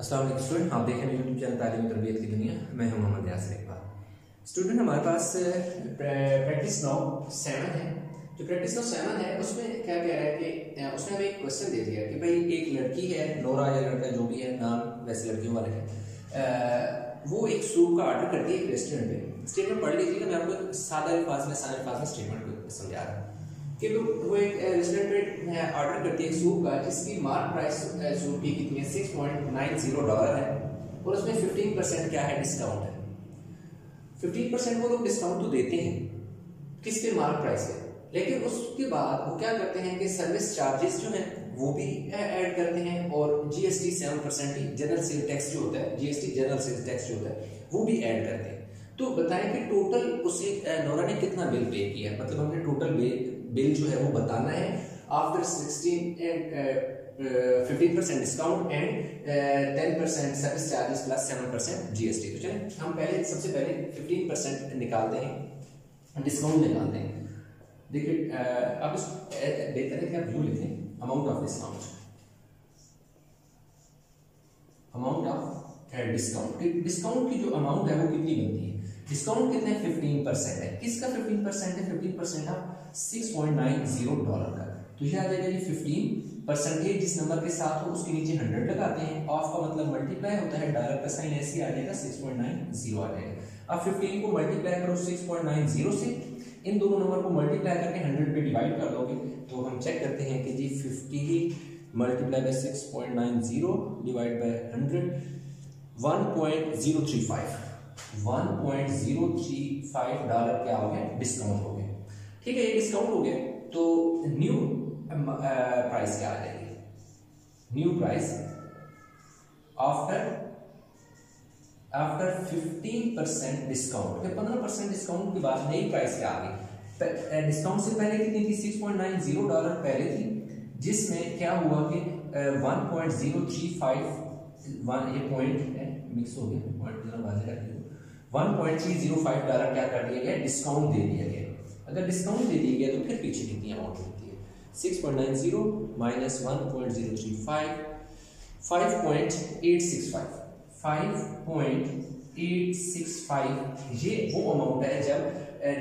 वालेकुम स्टूडेंट, आप देख रहे हैं यूट्यूब चैनल तालीम तरबियत की दुनिया। मैं हूँ मोहम्मद यासर इकबाल। स्टूडेंट, हमारे पास प्रैक्टिस नाउ सेवन है। जो प्रैक्टिस नाउ सेवन है, उसमें क्या कह रहा है कि उसने हमें एक क्वेश्चन दे दिया कि भाई, एक लड़की है नोरा या लड़का जो भी है, नाम वैसे लड़कियों वाले हैं वो एक सूप का ऑर्डर करती है एक रेस्टोरेंट में स्टेटमेंट पढ़ लीजिएगा मैं आपको सादा अल्फाज में सारे अल्फाज में स्टेटमेंट समझा रहा हूँ। कि वो एक रेस्टोरेंट में ऑर्डर करती है सूप का, जिसकी मार्क प्राइस सूप की कितनी है six point nine zero dollar है और उसमें फिफ्टीन परसेंट क्या है डिस्काउंट है। फिफ्टीन परसेंट वो लोग डिस्काउंट तो देते हैं किस पे मार्क प्राइस है लेकिन उसके बाद वो क्या करते हैं कि सर्विस चार्जेस जो हैं, वो भी ऐड करते हैं और GST seven percent general sale tax जो होता है जीएसटी जनरल सेल टैक्स जो होता है, वो भी ऐड करते हैं। तो बताएँ कि टोटल उसे नोरा ने कितना बिल पे किया मतलब हमने टोटल बिल बिल जो है वो बताना है। After sixteen fifteen percent discount and ten percent service charges plus seven percent GST तो चले, हम पहले, सबसे पहले फिफ्टीन परसेंट निकालते हैं डिस्काउंट निकालते हैं। देखिए अब इस बेहतर है कि आप लिखें amount of discount amount of discount discount की जो अमाउंट है वो कितनी बनती है? डिस्काउंट कितने फिफ्टीन परसेंट है? किसका फिफ्टीन परसेंट है? Fifteen percent of six point nine zero dollar का। तो ये आ जाएगा जी फिफ्टीन परसेंटेज जिस नंबर के साथ हो, उसके नीचे हंड्रेड लगाते हैं। ऑफ़ का मतलब मल्टीप्लाई होता है डॉलर का साइन ऐसे आ जाएगा सिक्स पॉइंट नाइन ज़ीरो आ जाएगा। अब फिफ्टीन को मल्टीप्लाई करो सिक्स पॉइंट नाइन ज़ीरो से। इन दोनों नंबर को मल्टीप्लाई करके हंड्रेड पे डिवाइड कर दोगे तो हम चेक करते हैं कि जी fifty multiply by six point nine zero divide by hundred one point zero three five one point zero three five dollar क्या हो गया? डिस्काउंट हो गया। ठीक है, ये डिस्काउंट हो गया। तो न्यू प्राइस क्या आ जाएगी? New price after after 15 percent discount 15 percent discount के बाद नई प्राइस क्या आ गई? डिस्काउंट से पहले कितनी थी? 6.90 डॉलर पहले थी, जिसमें क्या हुआ कि one point zero three five one ये पॉइंट है मिक्स हो गया। पॉइंट कर दिया one point three zero five dollar क्या कर दिया गया? डिस्काउंट दे दिया गया। अगर डिस्काउंट दे दिया गया तो फिर पीछे कितनी अमाउंट होती है? Six point nine zero minus one point zero three five five point eight six five five point eight six five ये वो अमाउंट है जब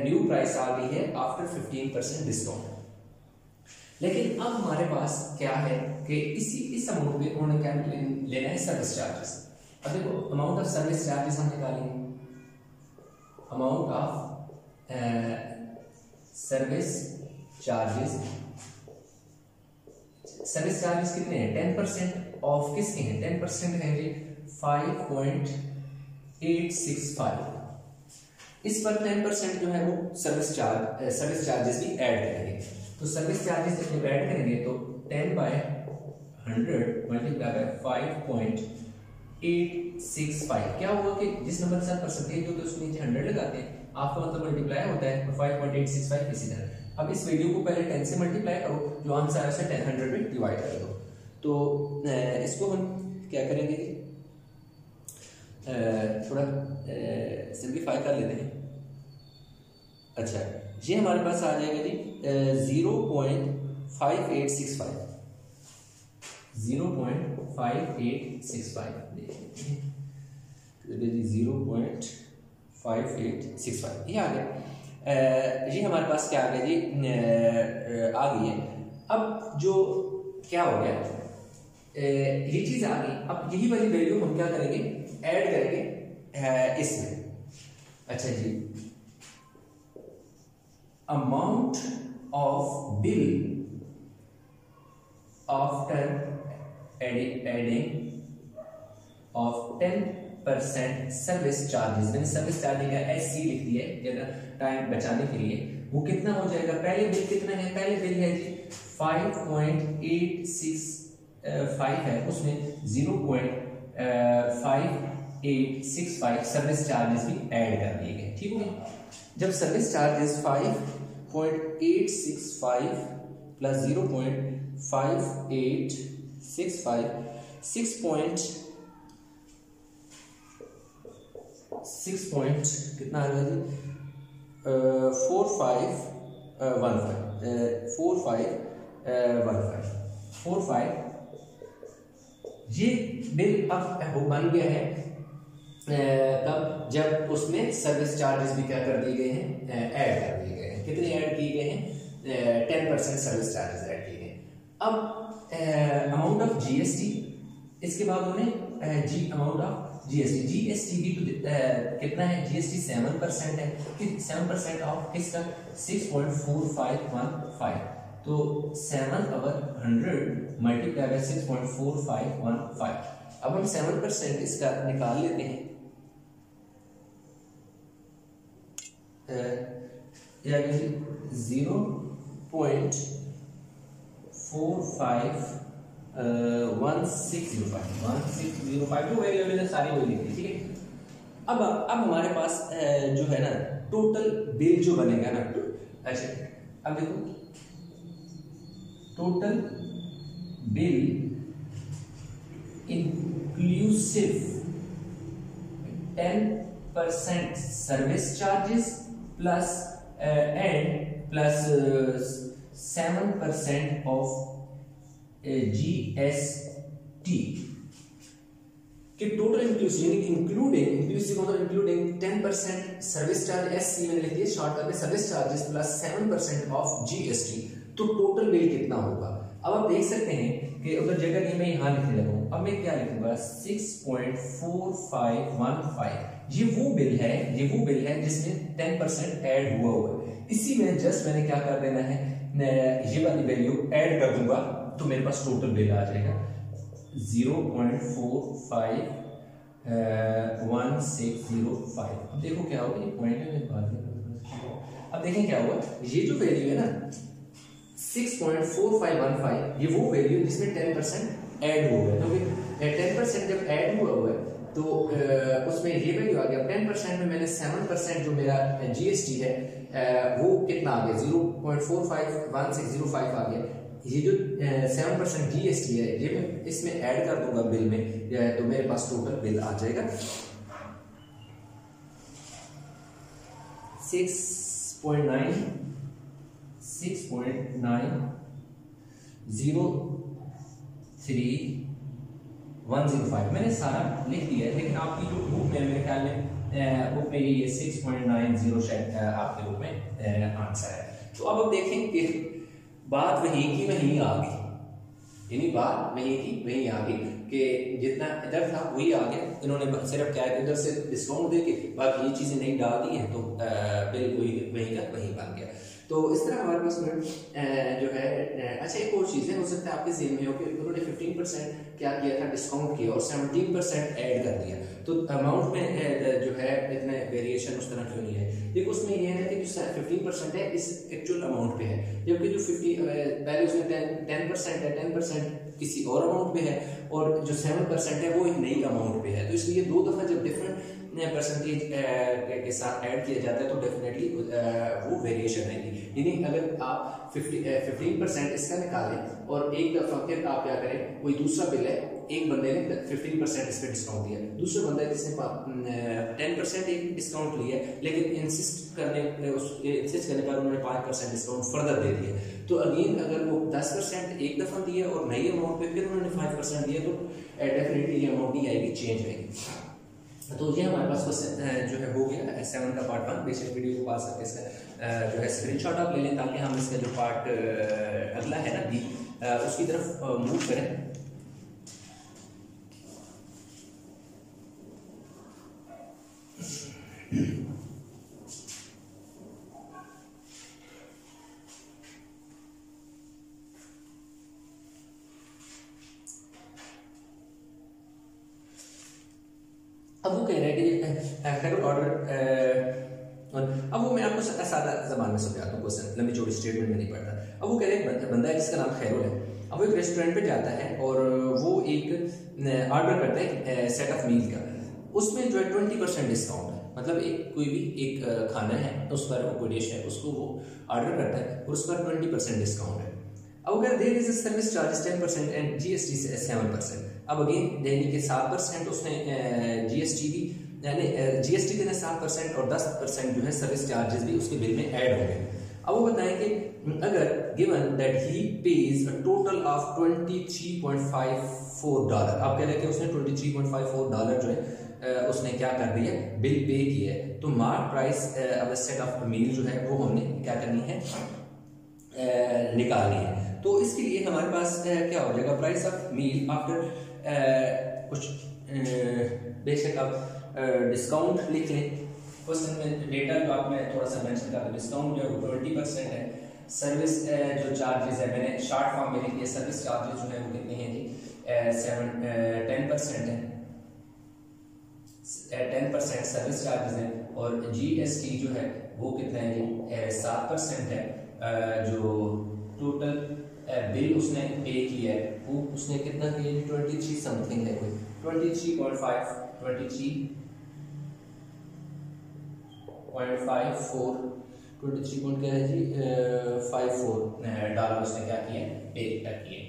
न्यू प्राइस आ गई है आफ्टर फिफ्टीन परसेंट डिस्काउंट लेकिन अब हमारे पास क्या है कि इसी, इस अमाउंट पे उन्होंने क्या लेना है? सर्विस चार्जेस अब देखो अमाउंट ऑफ़ सर्विस चार्जेस हम निकालेंगे। Amount of service charges service charges कितने हैं? टेन परसेंट ऑफ़ किसके हैं? टेन परसेंट है जी। Five point eight six five इस पर टेन परसेंट जो है वो सर्विस चार्ज सर्विस चार्जेस भी ऐड करेंगे। तो सर्विस चार्जेस जब ऐड करेंगे तो ten by hundred multiply by five point eight six five क्या हुआ कि जिस नंबर के साथ परसेंटेज होता है, उसके नीचे हंड्रेड लगाते हैं, आपका मतलब मल्टीप्लाई होता है five point eight six five इसी तरह। अब इस वैल्यू को पहले टेन से मल्टीप्लाई करो, जो आंसर है उसे टेन हंड्रेड में डिवाइड कर दो। तो इसको हम क्या करेंगे? थोड़ा सिंप्लीफाई कर लेते हैं। अच्छा ये हमारे पास आ जाएगा जी zero point five eight six five zero point five eight six five जी, zero point five eight six five. ये आ गया। ये हमारे पास क्या आ गया जी? आ गई है। अब जो क्या हो गया? ये चीज़ आ गई। अब यही वाली वैल्यू हम क्या करेंगे? ऐड करेंगे इसमें। अच्छा जी। Amount of bill after adding of ten percent service charges मैंने सर्विस चार्जेस का एस सी लिख दिया है, जगह टाइम बचाने के लिए। वो कितना हो जाएगा? पहले बिल कितना है? पहले बिल है जी five point eight six five है। उसमें zero point five eight six five service charges भी ऐड कर दिए गए। ठीक है जब service charges five point eight six five plus zero point five eight six five six point six point कितना आ जी four five one five four five one five four five ये बिल अब बन गया है। तब जब उसमें सर्विस चार्जेस भी क्या कर दिए गए हैं? ऐड कर दिए गए हैं। कितने ऐड किए गए हैं? Ten percent service charges add किए गए अब अमाउंट ऑफ़ जीएसटी इसके बाद उन्हें जी अमाउंट ऑफ़ जीएसटी जीएसटी भी तो कितना है? जीएसटी सेवन परसेंट है। सेवन परसेंट ऑफ़ किसका? Six point four five one five तो seven over hundred multiply by six point four five one five अब हम सेवन परसेंट इसका निकाल लेते हैं। ज़ीरो पॉइंट फोर फाइव है सारी वही लिखी ठीक है? अब अब हमारे पास जो है ना टोटल बिल जो बनेगा ना अच्छा अब देखो। Total bill inclusive ten percent service charges plus and plus seven percent of G S T कि टोटल इंक्लूसिव इंक्लूडिंग इंक्लूसिव मतलब including ten percent service charge S C मैंने लिख दिया शॉर्ट करके service charges plus seven percent of GST तो total bill कितना होगा? अब आप देख सकते हैं कि उधर जगह नहीं, मैं यहाँ लिखने लगा। अब मैं क्या लिखूँगा? Six point four five one five ये वो बिल है, ये वो बिल है जिसमें टेन परसेंट एड हुआ हुआ है इसी में जस्ट मैंने क्या कर देना है? ये वाली वैल्यू ऐड कर दूँगा। तो मेरे पास टोटल बिल आ जाएगा। Zero point four five one six zero five अब देखो क्या होगा, ये पॉइंट है बात अब देखें क्या हुआ, ये जो वैल्यू है ना six point four five one five ये वो वैल्यू जिसमें टेन परसेंट ऐड हो। गया क्योंकि टेन परसेंट जब ऐड हुआ हुआ है तो उसमें ये वैल्यू आ गया। टेन परसेंट में मैंने सेवन परसेंट जो मेरा जीएसटी है वो कितना आ गया? Zero point four five one six zero five आ गया। ये जो seven percent G S T है, ये मैं इसमें ऐड कर दूँगा बिल में तो मेरे पास टोटल बिल आ जाएगा। Six point nine six point nine zero three one zero five मैंने सारा लिख दिया है, लेकिन आपकी जो बुक में मेरे ख्याल में बुक में ये सिक्स पॉइंट नाइन ज़ीरो आपके बुक में आंसर है। तो अब देखें कि बात वही की वहीं आ गई यानी बात वही की वहीं आ गई कि जितना इधर था, वही आ गया इन्होंने सिर्फ़ क्या है इधर से डिस्काउंट दे के बाकी ये चीज़ें नहीं डाल दी हैं तो बिल वही वहीं का वहीं बन गया। तो इस तरह हमारे पास जो है अच्छा एक और चीज़ है, हो सकता है आपके जेन में हो कि उन्होंने 15 परसेंट क्या किया था डिस्काउंट किया और 17 परसेंट ऐड कर दिया। तो अमाउंट में जो है, इतने वेरिएशन उस तरह क्यों नहीं है? देखो उसमें ये है कि जो फिफ्टीन परसेंट है, इस एक्चुअल अमाउंट पे है। जबकि जो फिफ्टी पहले उसमें टेन परसेंट है टेन परसेंट किसी और अमाउंट पे है और जो सेवन परसेंट है, वो एक नई अमाउंट पे है। तो इसलिए दो दफ़ा जब डिफरेंट परसेंटेज के साथ ऐड किया जाता है तो डेफिनेटली वो वेरिएशन रहेगी। यानी अगर आप फिफ्टीन परसेंट इसका निकालें और एक दफ़ा फिर आप क्या करें, कोई दूसरा बिल है, एक बंदे ने फिफ्टीन परसेंट इस पर डिस्काउंट दिया। दूसरे बंदे जिसने टेन परसेंट एक डिस्काउंट लिया लेकिन इंसिस्ट करने इंसिस्ट करने पर उन्होंने पाँच परसेंट डिस्काउंट फर्दर दे दिया। तो अगेन अगर वो दस परसेंट एक दफ़ा दिया और नई अमाउंट पे फिर उन्होंने फाइव परसेंट दिया तो डेफिनेटली ये अमाउंट नहीं आएगी चेंज आएगी। तो ये हमारे पास जो है हो गया सेवन का पार्ट वन बेसिक वीडियो को पास इसका जो है स्क्रीनशॉट आप ले लें ताकि हम इसका जो पार्ट अगला है ना बी उसकी तरफ़ मूव करें। अब वो कह रहे हैं कि ऑर्डर अब वो मैं आपको सादा जबान में समझाता हूँ क्वेश्चन लंबी चौड़ी स्टेटमेंट में नहीं पढ़ता। अब वो कह रहे हैं, बंदा है जिसका नाम खैरुल है। अब वो एक रेस्टोरेंट पे जाता है और वो एक ऑर्डर करता है सेट ऑफ़ मील का। उसमें जो है ट्वेंटी परसेंट डिस्काउंट है मतलब एक, कोई भी एक खाना है उस पर कोई डिश है, उसको वो ऑर्डर करता है और उस पर ट्वेंटी परसेंट डिस्काउंट है। अब अगर there is service ten percent and GST seven percent अब अगेन कि सात परसेंट उसने जीएसटी भी, यानी जीएसटी देना सात परसेंट और दस परसेंट जो है सर्विस चार्जेस भी उसके बिल में हो गए। अब वो बताएँ कि अगर given that he pays a total of 23.54 dollar आप कह रहे हैं कि उसने 23.54 डॉलर जो है उसने क्या कर दिया बिल पे किया है। तो मार्क प्राइस अब सेट ऑफ़ मील जो है, वो हमने क्या करनी है? निकालनी है। तो इसके लिए हमारे पास क्या हो जाएगा? प्राइस ऑफ़ मील आफ्टर कुछ बेशक आप डिस्काउंट लिख लें। में डेटा जो आप मैं थोड़ा सा मेंशन कर डिस्काउंट जो ट्वेंटी परसेंट है। सर्विस जो चार्जेस है, मैंने शॉर्ट फॉर्म में लिख दिया सर्विस चार्जेस जो है वो कितने हैं जी? सेवन टेन परसेंट है। टेन परसेंट सर्विस चार्जेस हैं। और जीएसटी जो है, वो कितना है जी? सात परसेंट है। जो बिल उसने पे किया है। वो उसने कितना किया? ट्वेंटी थ्री समथिंग है कोई। Twenty three point five twenty three point five four twenty three point क्या है जी? फाइव फोर डॉलर उसने क्या किए पे किए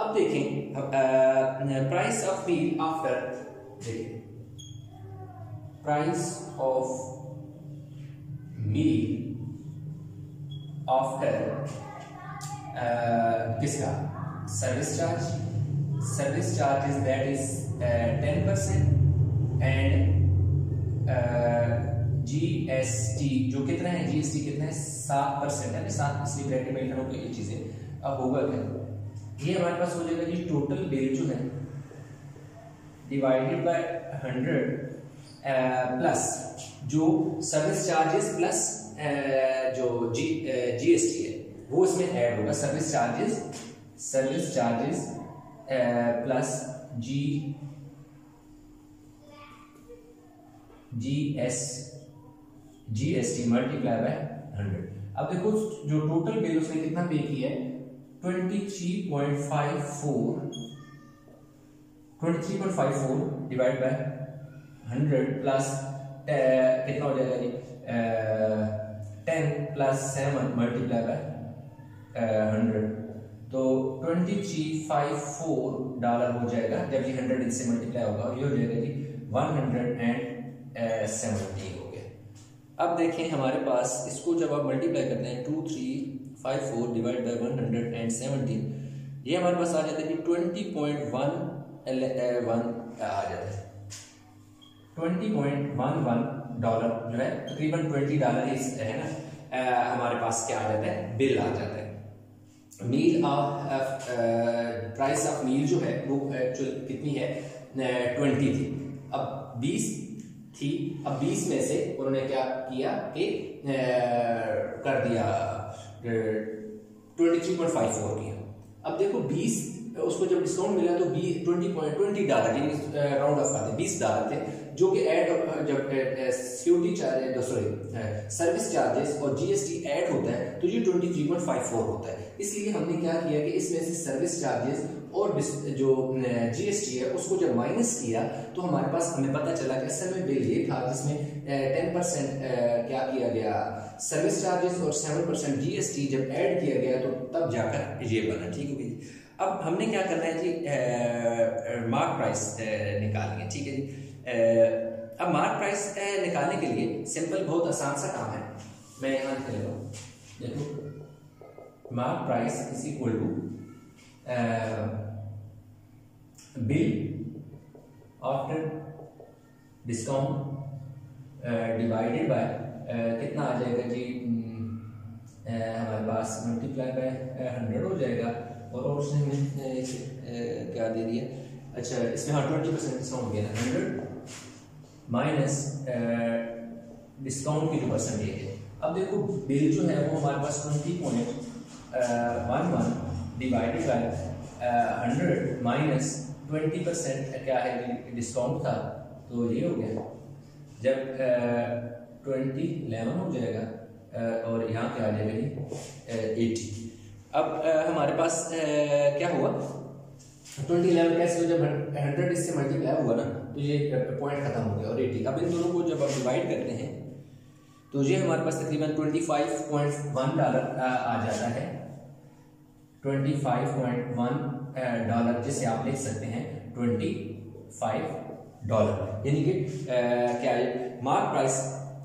अब देखें प्राइस ऑफ़ मील आफ्टर देखिए। प्राइस ऑफ़ मील आफ्टर किसका? Service charge service charge is that is ten percent and GST जो कितना है जीएसटी कितना है? सात परसेंट है। सात इसलिए ब्रैकेट में लिखा हूँ ये चीज़ें अब होगा क्या? ये हमारे पास हो जाएगा जी टोटल बिल जो है डिवाइडेड बाय हंड्रेड प्लस जो सर्विस चार्जेस प्लस जो जी जीएसटी है। वो इसमें ऐड होगा। Service charges service charges plus G G S G S T multiply by hundred अब देखो, जो टोटल बिल उसने कितना पे किया है? Twenty three point five four twenty three point five four divide by hundred plus कितना हो जाएगा जी? Ten plus seven multiply by hundred तो twenty three five four dollar हो जाएगा जब ये हंड्रेड इससे मल्टीप्लाई होगा ये हो जाएगा जी वन हंड्रेड एंड सेवेंटी हो गया। अब देखें हमारे पास इसको जब आप मल्टीप्लाई करते हैं two three five four divide by one hundred and seventeen ये हमारे पास आ जाता है कि ट्वेंटी पॉइंट वन वन आ जाता है। Twenty point one one dollar जो है तकरीबन ट्वेंटी डॉलर ही ना आ, हमारे पास क्या आ जाता है? बिल आ जाता है। मील प्राइस ऑफ़ मील जो है, वो एक्चुअल कितनी है ट्वेंटी थी। अब बीस थी, अब 20 में से उन्होंने क्या किया कि कर दिया twenty three point five four किया। अब देखो 20 उसको जब डिस्काउंट मिला तो B twenty point twenty dollar round off करते बीस डॉलर थे, जो कि ऐड जब security charge sorry service charges और जीएसटी ऐड होता है तो ये twenty three point five four होता है। इसलिए हमने क्या किया कि इसमें से सर्विस चार्जेस और जो जीएसटी है, उसको जब माइनस किया तो हमारे पास हमें पता चला कि असल में बिल ये था जिसमें टेन परसेंट क्या किया गया? सर्विस चार्जेस और सेवन परसेंट जीएसटी जब ऐड किया गया तो तब जाकर ये बना, ठीक है अब हमने क्या करना है जी मार्क प्राइस निकालनी है, ठीक है जी? अब मार्क प्राइस निकालने के लिए सिंपल बहुत आसान सा काम है। मैं यहाँ लिख लेता हूँ। देखो mark price is equal to bill after discount divided by कितना आ जाएगा जी? हमारे पास मल्टीप्लाई बाय हंड्रेड हो जाएगा। और और उसने हमें क्या दे दिया? अच्छा इसमें हाँ ट्वेंटी परसेंट डिस्काउंट दिया हंड्रेड माइनस डिस्काउंट की जो परसेंटेज है अब देखो, बिल जो है वो हमारे पास twenty point one one divided by hundred minus twenty percent क्या है डिस्काउंट था तो ये हो गया। जब ट्वेंटी इलेवन हो जाएगा और यहाँ पे आ जाएगा जी एटी अब हमारे पास क्या हुआ? ट्वेंटी इलेवन कैसे जब हंड्रेड इससे मल्टीप्लाई हुआ ना तो ये पॉइंट खत्म हो गया और एटी अब इन दोनों को जब आप डिवाइड करते हैं तो ये हमारे पास तकरीबन twenty five point one dollar आ जाता है। Twenty five point one dollar जिसे आप लिख सकते हैं ट्वेंटी फाइव डॉलर यानी कि क्या है मार्क प्राइस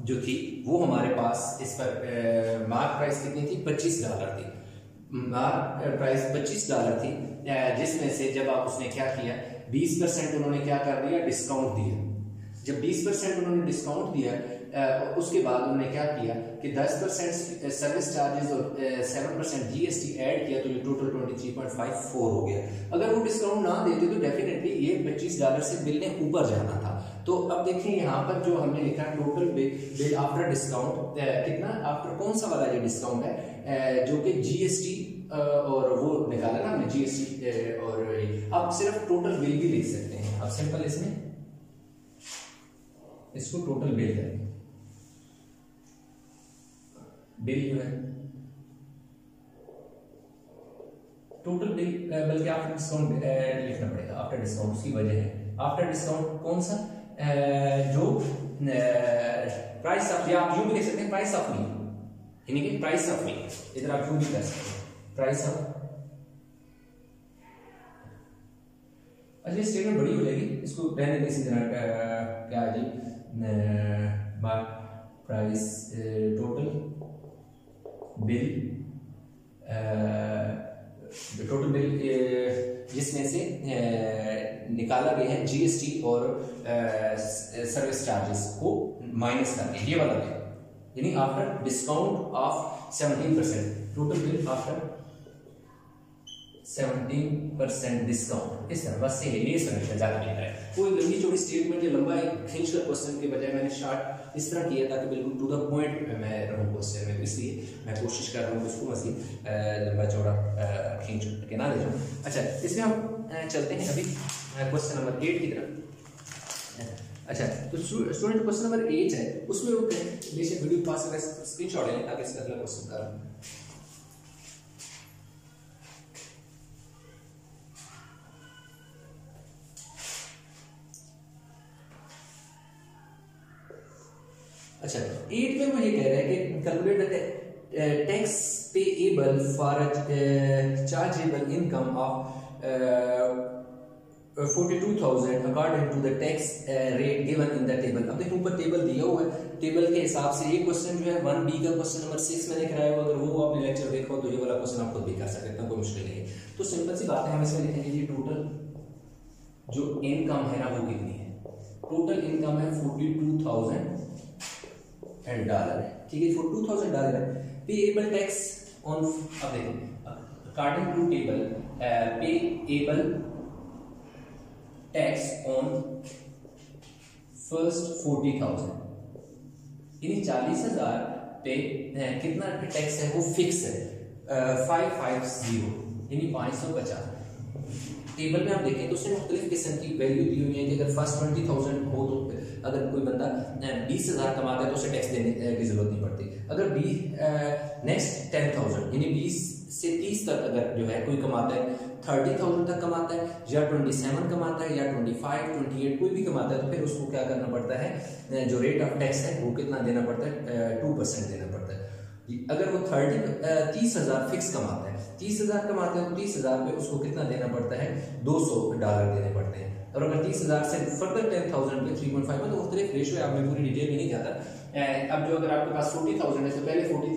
जो थी, वो हमारे पास इस पर मार्क प्राइस कितनी थी? पच्चीस डॉलर थी। मार्क प्राइस पच्चीस डॉलर थी जिसमें से जब आप उसने क्या किया, बीस परसेंट उन्होंने क्या कर दिया? डिस्काउंट दिया। जब 20 परसेंट उन्होंने डिस्काउंट दिया उसके बाद उन्होंने क्या किया कि 10 परसेंट सर्विस चार्जेस और 7 परसेंट जीएसटी ऐड किया तो ये टोटल 23.54 हो गया। अगर वो डिस्काउंट ना देते तो डेफिनेटली ये 25 डॉलर से बिल ने ऊपर जाना था। तो अब देखिए यहाँ पर जो हमने लिखा टोटल बिल आफ्टर डिस्काउंट कितना आफ्टर कौन सा वाला ये डिस्काउंट है? जो कि जीएसटी और वो निकाला ना हमने जीएसटी और अब सिर्फ़ टोटल बिल भी लिख सकते हैं। अब सिंपल इसमें, इसको टोटल बिल करेंगे बिल जो है। टोटल बिल बल्कि आफ्टर डिस्काउंट लिखना पड़ेगा। आफ्टर डिस्काउंट उसकी वजह है। आफ्टर डिस्काउंट कौन सा? जो प्राइस ऑफ़ या आप यूँ भी लिख सकते हैं प्राइस ऑफ़ मील यानी कि प्राइस ऑफ़ मील इधर आप यूँ भी कर सकते हैं। प्राइस ऑफ़ अच्छा स्टेटमेंट बड़ी हो जाएगी। इसको रहने दें इसी तरह क्या जी price total bill total bill जिसमें से निकाला गया है जीएसटी और सर्विस चार्जेस को माइनस करके। ये वाला बिल यानी after discount of 17 percent total bill after seventeen percent discount इस तरह से है। इस तरह किया बिल्कुल टू द पॉइंट मैं क्वेश्चन में। तो इसलिए मैं कोशिश कर रहा हूँ उसको लंबा चौड़ा खींच के ना ले जाऊँ। अच्छा इसमें हम चलते हैं अभी क्वेश्चन नंबर एट की तरफ़। अच्छा तो स्टूडेंट क्वेश्चन नंबर एट है। उसमें रुकते हैं बेशक वीडियो पास स्क्रीन शॉट लें ताकि इसका अगला क्वेश्चन अच्छा एट में ये कह रहा है कि calculate tax payable for chargeable income of 42,000 according to the tax rate given in the table अब देखो ऊपर टेबल दिया हुआ है। टेबल के हिसाब से ये क्वेश्चन जो है वन बी का क्वेश्चन नंबर सिक्स मैंने कराया हुआ। अगर वो आपने लेक्चर देखा हो तो ये वाला क्वेश्चन आप खुद भी कर सकते हैं कोई मुश्किल नहीं है। तो सिंपल सी बात है हम इसमें लिखेंगे जी टोटल जो इनकम है ना वो कितनी है? टोटल इनकम है forty two thousand and dollar है ठीक है फॉर टू थाउज़ेंड डॉलर है पेएबल टैक्स ऑन अब देखो according to table payable tax on first forty thousand यानी चालीस हज़ार पे कितना टैक्स है, वो फिक्स है फाइव फाइव ज़ीरो यानी पाँच सौ पचास टेबल में आप देखें तो उसने मुख्तलिफ़ किस्म की वैल्यू दी हुई है कि अगर फ़र्स्ट ट्वेंटी थाउज़ेंड हो तो अगर कोई बंदा बीस हज़ार कमाता है तो उसे टैक्स देने की ज़रूरत नहीं पड़ती। अगर बी नेक्स्ट टेन थाउज़ेंड यानी बीस से तीस तक अगर जो है कोई कमाता है थर्टी थाउज़ेंड तक कमाता है, या ट्वेंटी सेवन कमाता है, या ट्वेंटी फाइव ट्वेंटी एट कोई भी कमाता है तो फिर उसको क्या करना पड़ता है जो रेट ऑफ़ टैक्स है, वो कितना देना पड़ता है टू परसेंट देना पड़ता है। अगर वो थर्टी तीस हज़ार फिक्स कमाता है, तीस हज़ार कमाते हैं तो तीस हज़ार पे उसको कितना देना पड़ता है, दो सौ डॉलर देने पड़ते हैं। और अगर तीस हज़ार से फर्दर टेन थाउज़ेंड पे थ्री पॉइंट फाइव तो मुख्तलिफ़ रेशो है, आपने पूरी डिटेल में नहीं जाता। अब जो अगर आपके पास फोर्टी थाउज़ेंड है तो पहले फोर्टी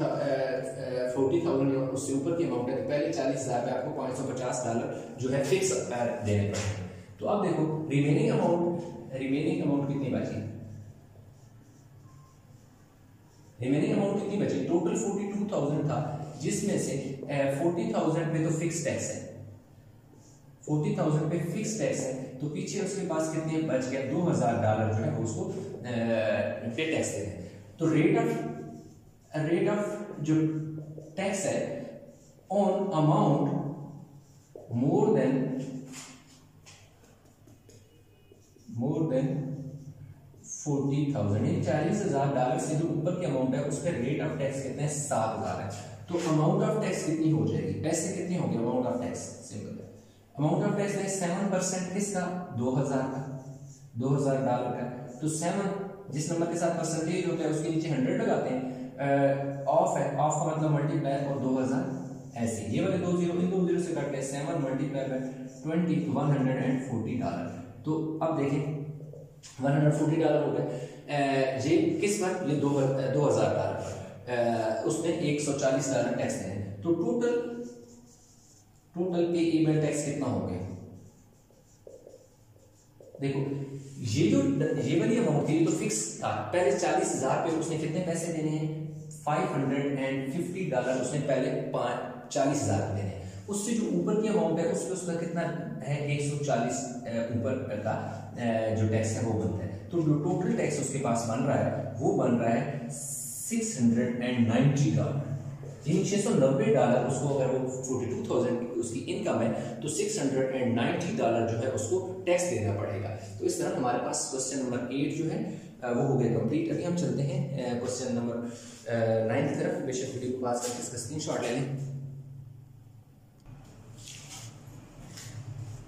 फोर्टी थाउज़ेंड उससे ऊपर की अमाउंट है तो पहले चालीस हज़ार पे आपको पाँच सौ पचास डॉलर जो है फिक्स देने पड़ते हैं तो अब देखो रिमेनिंग अमाउंट रिमेनिंग अमाउंट कितनी बची? रिमेनिंग अमाउंट कितनी बची? टोटल फोर्टी टू थाउज़ेंड था, जिसमें से फोर्टी थाउज़ेंड पे तो फिक्स टैक्स है। फोर्टी थाउज़ेंड पे फिक्स टैक्स है। तो पीछे उसके पास कितने बच गया दो हज़ार डॉलर जो है उसको पे टैक्स हैं। तो रेट ऑफ़ रेट ऑफ़ जो टैक्स है on amount more than more than forty thousand यानी चालीस हज़ार डॉलर से जो ऊपर की अमाउंट है, उस पर रेट ऑफ़ टैक्स कितने हैं? सात हज़ार है। तो अमाउंट ऑफ़ टैक्स कितनी हो जाएगी? पैसे कितनी होगी amount of tax simple amount of tax है सेवन परसेंट किसका? दो हज़ार का। दो हज़ार डॉलर का। तो सेवन जिस नंबर के साथ परसेंटेज होता है, उसके नीचे हंड्रेड लगाते हैं। ऑफ़ है। ऑफ़ का मतलब मल्टीप्लाई और दो हज़ार ऐसे ये वाले दो ज़ीरो इन दो ज़ीरो से कट गए seven multiply by twenty one hundred and forty dollar. तो अब देखें वन हंड्रेड फोर्टी डॉलर हो गए। ये किस पर? ये दो दो हज़ार डॉलर उसमें एक सौ चालीस डॉलर टैक्स देने तो टोटल टोटल पेएबल टैक्स कितना हो गया? देखो, ये जो, ये वाली अमाउंट थी तो फिक्स था। पहले चालीस हज़ार पे उसने कितने पैसे देने हैं? Five hundred and fifty dollar उसने पहले चालीस हज़ार देने हैं। उससे जो ऊपर की अमाउंट है उसमें उसका कितना है? एक सौ चालीस ऊपर का जो टैक्स है, वो बनता है। तो जो टोटल टैक्स उसके पास बन रहा है, वो बन रहा है six hundred and ninety dollar यानी छह सौ नब्बे डॉलर उसको अगर वो फोर्टी टू थाउज़ेंड उसकी इनकम है तो six hundred and ninety dollar जो है उसको टैक्स देना पड़ेगा। तो इस तरह हमारे पास क्वेश्चन नंबर एट जो है वो हो गया कंप्लीट अभी हम चलते हैं क्वेश्चन नंबर नाइन की तरफ़। बेशक वीडियो को पास करके इसका स्क्रीन शॉट ले लें।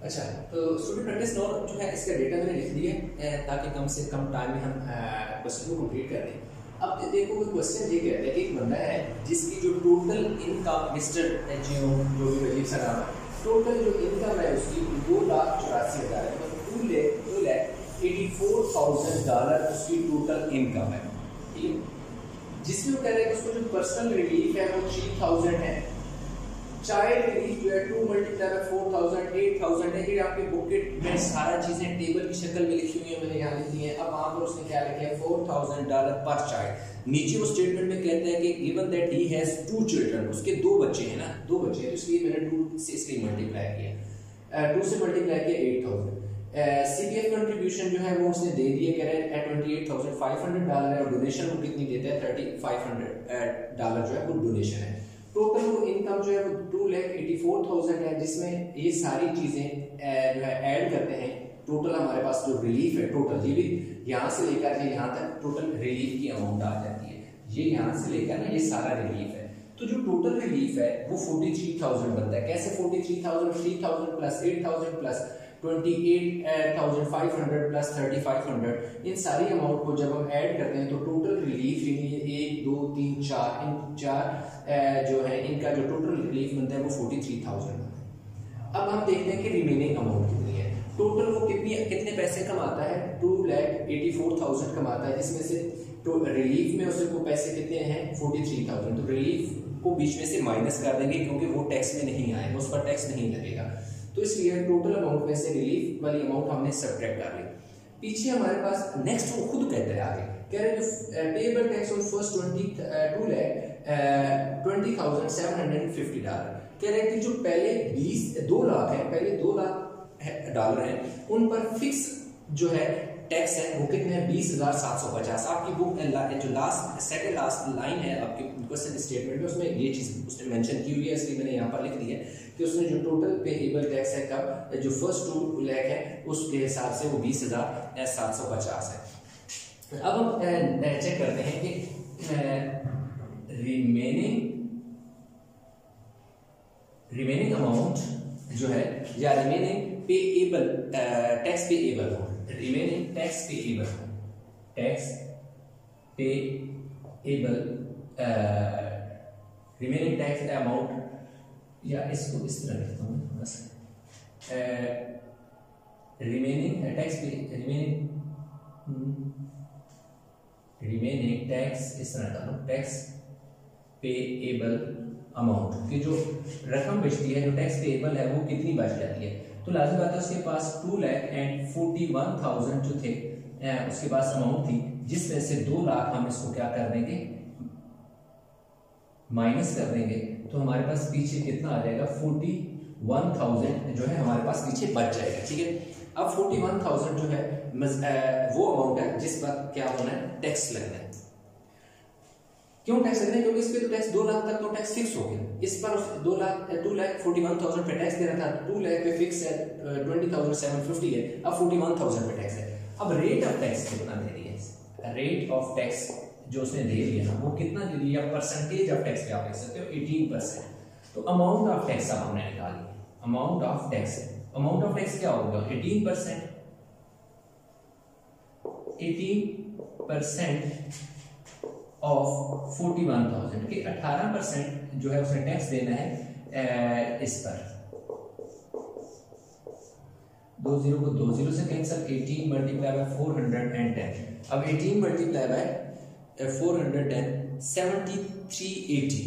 अच्छा तो स्टूडेंट प्रैक्टिस नोट जो है, इसका डेटा मैंने लिख दिया ताकि कम से कम टाइम में हम क्वेश्चन को कंप्लीट कर लें। अब देखो, कोई क्वेश्चन ये कहता है कि एक बंदा है जिसकी जो टोटल इनकम मिस्टर एनजीओ जो भी अजीब सा नाम है टोटल जो इनकम है उसकी दो लाख चौरासी हज़ार है मतलब two lakh two lakh eighty four thousand dollar उसकी टोटल इनकम है। ठीक है? जिसमें वो कह रहे हैं कि उसको जो पर्सनल रिलीफ है, वो थ्री थाउज़ेंड है। चाइल्ड रिलीफ जो two multiply by four thousand eight thousand है, ये आपके बुकेट में सारा चीज़ें टेबल की शक्ल में लिखी हुई है, मैंने यहाँ लिखी है। अब वहाँ पर उसने क्या लिखा है? फोर थाउज़ेंड डॉलर पर चाइल्ड नीचे वो स्टेटमेंट में कहते हैं कि given that he has two children उसके दो बच्चे हैं ना, दो बच्चे हैं तो इसलिए मैंने टू से इसलिए मल्टीप्लाई किया। टू से मल्टीप्लाई किया एट थाउज़ेंड सीपीएफ कंट्रीब्यूशन जो है वो उसने दे दिए कह रहे हैं twenty eight thousand five hundred dollar है और डोनेशन वो कितनी देता है? थर्टी फाइव हंड्रेड डॉलर जो है वो डोनेशन है। टोटल वो इनकम जो है वो two lakh eighty four thousand है, जिसमें ये सारी चीज़ें जो है ऐड करते हैं। टोटल हमारे पास जो रिलीफ है टोटल ये भी यहाँ से लेकर के यहाँ तक टोटल रिलीफ की अमाउंट आ जाती है। ये यहाँ से लेकर ना ये सारा रिलीफ है। तो जो टोटल रिलीफ है, वो फोर्टी थ्री थाउज़ेंड बनता है। कैसे forty three thousand three thousand plus eight thousand plus twenty eight thousand five hundred plus thirty five hundred इन सारी अमाउंट को जब हम ऐड करते हैं तो टोटल रिलीफ यानी एक, दो, तीन, चार, इन चार जो है, इनका जो टोटल रिलीफ बनता है, वो फोर्टी थ्री थाउज़ेंड अब हम देखते हैं कि रिमेनिंग अमाउंट कितनी है। टोटल वो कितनी, कितने पैसे कमाता है? Two lakh eighty four thousand कमाता है। जिसमें से तो रिलीफ में उसको पैसे कितने हैं? फोर्टी थ्री थाउज़ेंड तो रिलीफ को बीच में से माइनस कर देंगे, क्योंकि वो टैक्स में नहीं आएगा उस पर टैक्स नहीं लगेगा। तो इसलिए टोटल अमाउंट में से रिलीफ वाली अमाउंट हमने सब्ट्रैक्ट कर ली। पीछे हमारे पास नेक्स्ट वो खुद कहते हैं आगे। कह रहे जो payable tax on first twenty two lakh twenty thousand seven hundred fifty dollar कह रहे कि जो पहले 20 दो लाख है, पहले दो लाख डॉलर है, उन पर फिक्स जो है टैक्स है वो कितने हैं बीस हज़ार सात सौ पचास। आपकी बुक जो लास्ट सेकंड लास्ट लाइन है आपके क्वेश्चन स्टेटमेंट में, उसमें ये चीज़ उसने मेंशन की हुई है, इसलिए मैंने यहाँ पर लिख दी है कि उसने जो टोटल पेएबल टैक्स है कब, जो फ़र्स्ट टू लैख है, उसके हिसाब से वो बीस हज़ार सात सौ पचास है। अब हम चेक करते हैं कि रिमेनिंग रिमेनिंग अमाउंट जो है, या रिमेनिंग पेएबल टैक्स पेएबल हो। Remaining tax payable tax payable uh, remaining tax amount या इसको इस तरह लिखता हूँ थोड़ा सा। रिमेनिंग टैक्स पे रिमेनिंग रिमेनिंग टैक्स इस तरह डालो। टैक्स पेएबल अमाउंट की जो रकम बचती है जो टैक्स पेएबल है वो कितनी बच जाती है? तो लाजमी बात है, उसके पास two lakh and forty one thousand जो थे उसके पास अमाउंट थी जिसमें से दो लाख हम इसको क्या कर देंगे? माइनस कर देंगे। तो हमारे पास पीछे कितना आ जाएगा? फोर्टी वन थाउज़ेंड जो है हमारे पास पीछे बच जाएगा, ठीक है? अब फोर्टी वन थाउज़ेंड जो है वो अमाउंट है, जिस पर क्या होना है? टैक्स लगना है। क्यों टैक्स लगना है? क्योंकि इस पे तो टैक्स दो लाख तक तो टैक्स फिक्स हो गया। इस पर दो lakh two lakh forty one thousand पे टैक्स दे रहा था। टू लाख पे फिक्स है ट्वेंटी थाउज़ेंड सेवन फिफ्टी है। अब फोर्टी वन थाउज़ेंड पे टैक्स है। अब रेट ऑफ़ टैक्स कितना दे दिया है? रेट ऑफ़ टैक्स जो उसने दे दिया वो कितना दे दिया? परसेंटेज ऑफ़ टैक्स पे आप देख सकते हो एटीन परसेंट तो अमाउंट ऑफ़ टैक्स अब हमने निकाली। Amount of tax amount of tax क्या होगा? Eighteen percent eighteen percent of forty one thousand के अठारह परसेंट जो है उसने टैक्स देना है इस पर। दो ज़ीरो को दो ज़ीरो से cancel eighteen multiply by four hundred and ten अब eighteen multiply by four hundred ten seventy three eighty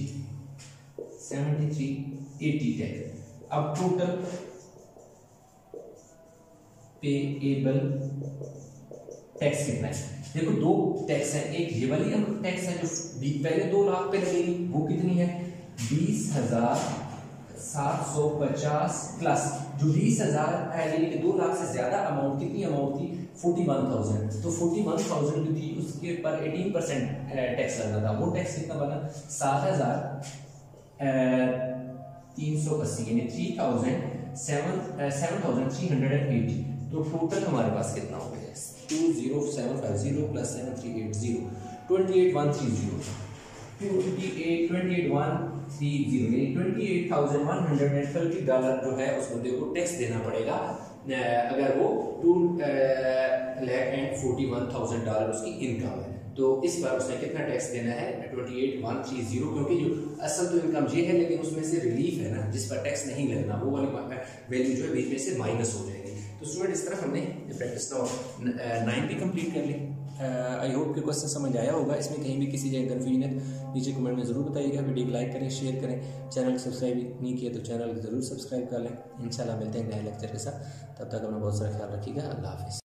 seventy three eighty tax अब टोटल पेएबल टैक्स कितना है? देखो, दो टैक्स है, एक ये वाली टैक्स है जो पहले दो लाख पे लगेगी, वो कितनी है? बीस हज़ार सात सौ पचास प्लस जो बीस हज़ार है, यानी कि दो लाख से ज़्यादा अमाउंट कितनी अमाउंट थी? फोर्टी वन थाउज़ेंड तो फोर्टी वन थाउज़ेंड जो थी, उसके पर एटीन परसेंट टैक्स लगना था। वो टैक्स कितना बना? सात हज़ार तीन सौ अस्सी, यानी three thousand seven seven thousand three hundred and eighty तो टोटल हमारे पास कितना हो गया? Two zero seven five zero plus seven three eight zero twenty eight one three zero twenty eight twenty eight one three zero twenty eight thousand one hundred and thirty dollar जो है, उस बंदे को टैक्स देना पड़ेगा। अगर वो two lakh and forty one thousand dollar उसकी इनकम है। तो इस पर उसने कितना टैक्स देना है? Twenty eight one three zero क्योंकि जो असल तो इनकम ये है, लेकिन उसमें से रिलीफ है ना, जिस पर टैक्स नहीं लगना, वो वाली वैल्यू जो है, बीच में से माइनस हो जाएगी। तो स्टूडेंट इस तरफ़ हमने प्रैक्टिस नाइन भी कंप्लीट कर ली। आई होप कि क्वेश्चन समझ आया होगा। इसमें कहीं भी किसी जगह कन्फ्यूज़न है। नीचे कमेंट में ज़रूर बताइएगा। वीडियो को लाइक करें शेयर करें। चैनल सब्सक्राइब नहीं किया तो चैनल को ज़रूर सब्सक्राइब कर लें। इंशाल्लाह मिलते हैं नए लेक्चर के साथ। तब तक अपना बहुत सारा ख्याल रखिएगा। अल्लाह हाफिज़।